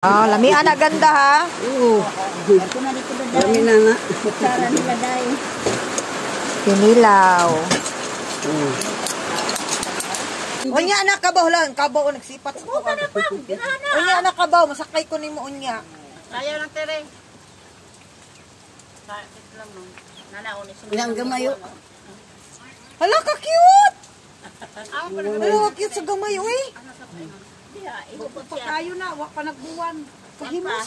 Oh, lamian na ganda ha. Oo. Ito na nga. Kutsara nila dahil. Kinilaw. Oo. Unya anak kabaw lang, kabaw o nagsipat sa Buka na pa. Unya anak kabaw, masakay ko nimo unya. Ayaw ng tere. Bakit lang no? Nanaon ni. Ilang gamayo. Hala ka cute. Ang pa Hala cute sa gamay uy. Diya, ibo po siya. Kayo na, wak pa nagbuwan. Pahimos.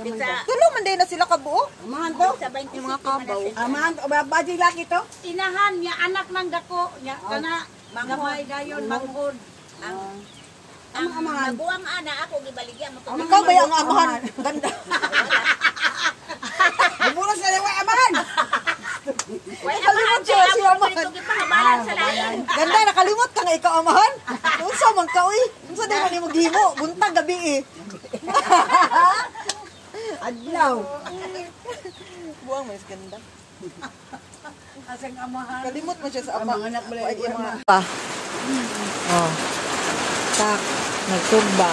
Pizza. Tulo man din na sila kabuo. Amahan to. Sa 20 Yung mga kabaw. Amahan to. Babaji laki to. Inahan niya, anak ng dako. Niya, kana, gamay dayon, manghod. Ang Ang amahan. nabuang ana ako gibaligyan mo to. Ikaw ba yung amahan? Ganda. Buburas na yung amahan. Kalimot amahan siya, amahan. Ganda, nakalimot ka nga ikaw amahan. Unsa man ka uy? Nimo gihimo? Buntag gabi eh. Adlaw. Buang mas ganda. Asang amahan. Kalimot mo siya sa ama. Ang anak mo lang Ay, yung mga pa. Oh. Tak, nagsugba.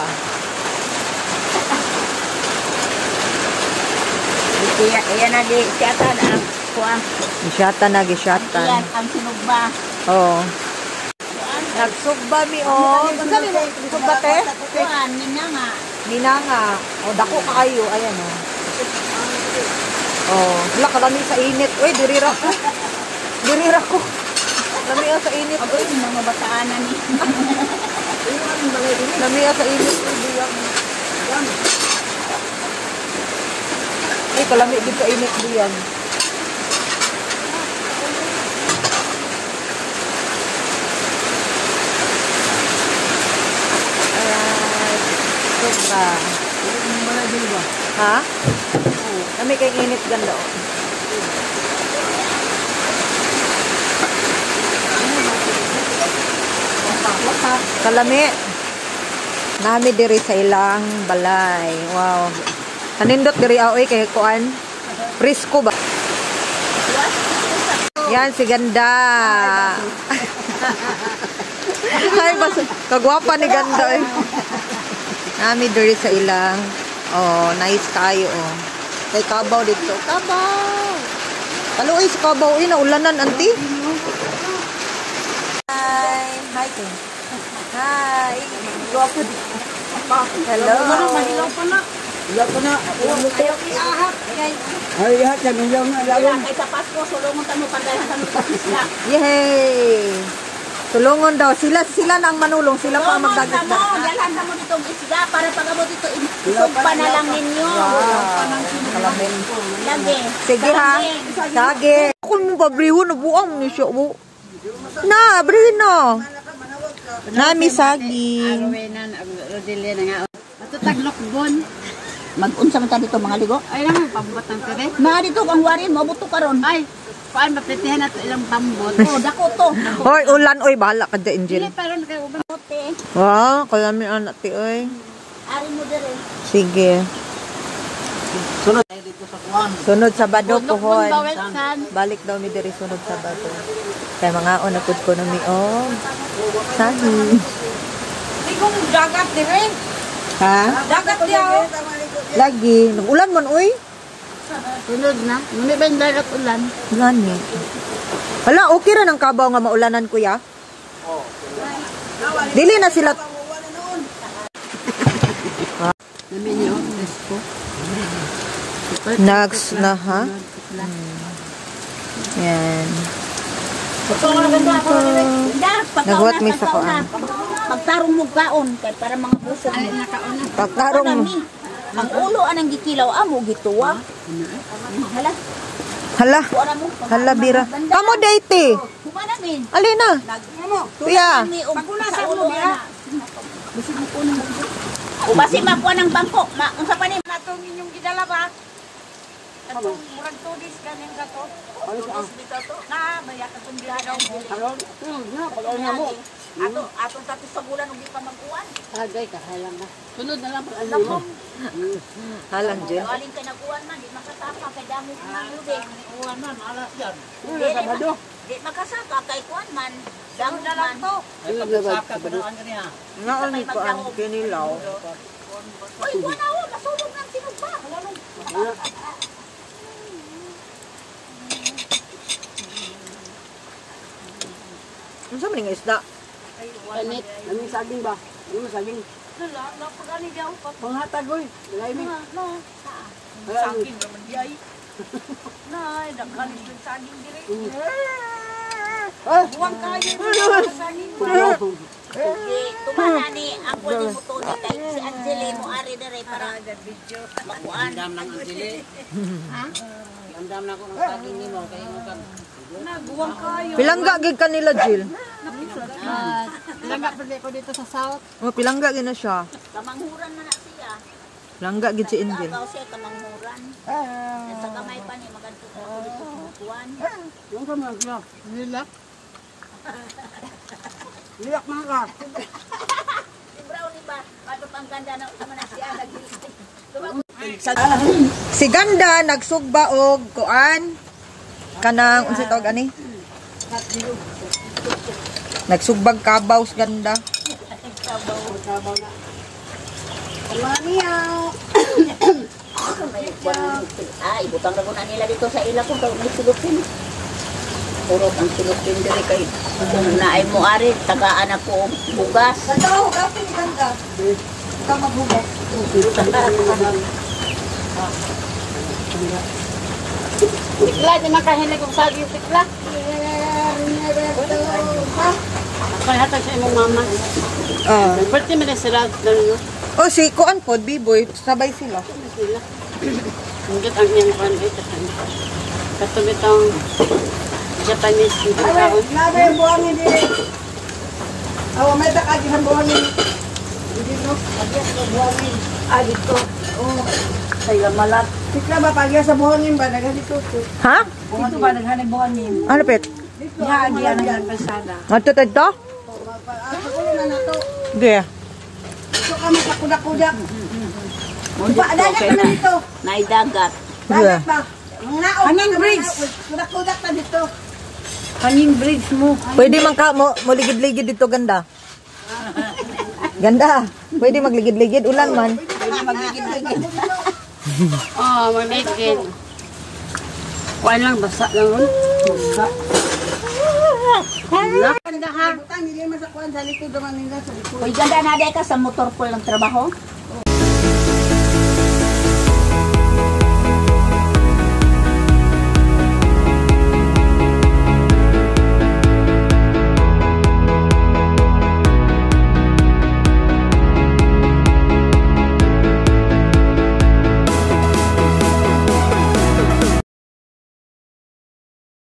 Iya, iya na di siyatan ang kuang. Gisyatan na, gisyatan. Iyan ang sinugba. Oo. Nagsugba mi. Unsa ni mo sugba te? Kuan, nina nga. Ninanga. Oh, dako kaayo, ayan oh. Oh, wala kalami sa init. Uy, dirira ko. Dirira ko. Lami sa init. Ako yung mga bataan na ni. Lami sa init. Uy, diyang. Ay, kalami din sa init diyan. Sugba. Ha? Kami kay init ganda oh. Kalami. Nami diri sa ilang balay. Wow. Kanindot diri aoy kay kuan. Frisco ba? Yan si ganda. Ay, bas kagwapa ni ganda eh. Nami diri sa ilang. Oh, nice kayo oh. Kay kabaw dito. Kabaw. Kaluoy sa kabaw ina ulanan anti. Hi. Hi. King. Hi. Gwapo di. Hello. Mahilaw pa na. Ilaw ko na. Ayaw iahap. Ay, lahat yan. Kaya na. kay sa Pasko, sulungon tamo pandayan isla. Yay! Tulungon daw. Sila sila na ang manulong. Sila pa ang magdagat tamo, dalhan tamo dito ang isda para pag abot dito, isugpa na lang ninyo. Kalamin. Lagi. Sige ha. Sige. Ako mo pabriho na buang ni siya mo. Na, abrihin na. Nami saging. Arwenan, Rodelia na nga. Ato taglokbon. Mag-unsa man ta dito mga ligo? Ay naman, pambot ng tere. Na dito ang warin mo buto karon. Ay, paan mapitihan nato ilang pambot. Oh, dako to. Hoy, ulan. Oy, bahala ka dyan, Dili, Jill. pero kay uban. Bote. Wow, kalami anak ti, oy. Ari mo dire. Sige. Sunod Sabado Lukbon pohon. bawal san. Balik daw mi diri sunod Sabado. Kaya mga onapod ko na mi oh. Sahi. Di kong dagat dire. Ha? Dagat diya. Lagi. Nag-ulan man, uy. Sunod na. Muni ba yung dagat ulan? Gani. Hala, okay ra ng kabaw nga maulanan, kuya? Dili na sila. Nags na, ha? Hmm. Yan. Nagwat mi sa kuan. Pagtarong mo kaon kay para mga nakauna. Pagkarong mo. Ang ulo anang gikilaw amo gituwa. Hala, Hala. Hala, bira. Kamo date. Humana min. Alina. Kuya. Paguna sa ulo ana. Bisig mo kuno mo. O basi makuha ng bangko. Ma, ang sa panin. Natong inyong gidala ba? Atong murag tudis ganing gato. Tudis dito to. Na, maya katong bihadaw mo. Ato, atong tatis sa bulan ug pa magkuhan. Agay ka, halang na. Sunod na lang. Lamom. Halang, Jen. Aling ka nakuhan man, di makasaka kay damo ng lubig. Uwan man, alas yan. Di, di, ma- di makasaka kay kuan man. Damo na lang to. Ay, pag-saka ka ba ang ganyan? Naon ko ang kinilaw. Uy, kuan na, oh, maso naman yung isda. Kanit. Ano saging ba? Ano saging? Wala, napagani daw pa. Panghatag oy. Dali mi. No, no. Saging naman di ay. Nay, nakalis ng saging dire. Ah! Buwang kayo yung saging. Sige, tumana ni ang pwede mo to ni kay si Angeli mo ari dire para makuan. Dam lang ang dili. Ha? Dam na ko ng saging nimo kay mo kan. Na, buwang kayo. Pilangga gid kanila Jill. Langga pa ko dito sa south. Oh, pilangga gid na siya. Kamanghuran na na siya. Pilangga gid si. Agaw siya kamanghuran. Sa kamay pa ni magadto ko dito sa kuan. Yung ka man siya. Nila. Liyak man ka. Si Brownie ba? Paano pang ganda na sama na siya nag-lipstick. Si Ganda nagsugba og kuan kanang unsa tawag ani? Nagsugbag kabaw si Ganda. Ay, butang na na nila dito sa ila ko daw may silupin. Purot ang silupin diri kay kung naay mo ari tagaan ako bugas. Ganda gapi ni Ganda. Ikaw maghugas. Tikla, di makahilig kong saging tikla. Kaya hatag sa imong mama. Ah. Pwede mo na sila. Oh, si kuan pod B-boy, sabay sila. Hinggat ang iyang kwan ay. Katong itong Japanese yung kaon. Nabe yung buhangin dili. Awa, may takagi ang buhangin. Hindi no, pagyas sa buhangin. Ah, dito. Oo. Kaya malat. Tikla ba pagyas sa buhangin ba? Naghan dito. Ha? Dito ba naghan ang buhangin? Ano pet? Nga, agi ang naghan pasada. Ato to? Sa kulo na nato. Di. Dito kami sa kudak-kudak. Ba, dagat na dito. Naay dagat. Dagat ba? Naog Hanging bridge. Kudak-kudak na dito. Hanging bridge mo. Pwede man ka mo, mo ligid-ligid dito Ganda. Ganda. Pwede magligid-ligid ulan man. Oh, magiging. Kuan lang, basa lang. Basa. Ganda ha. Butang, hindi man sa kuwan sa likod naman nila. Uy, ganda na day ka sa motor pool ng trabaho.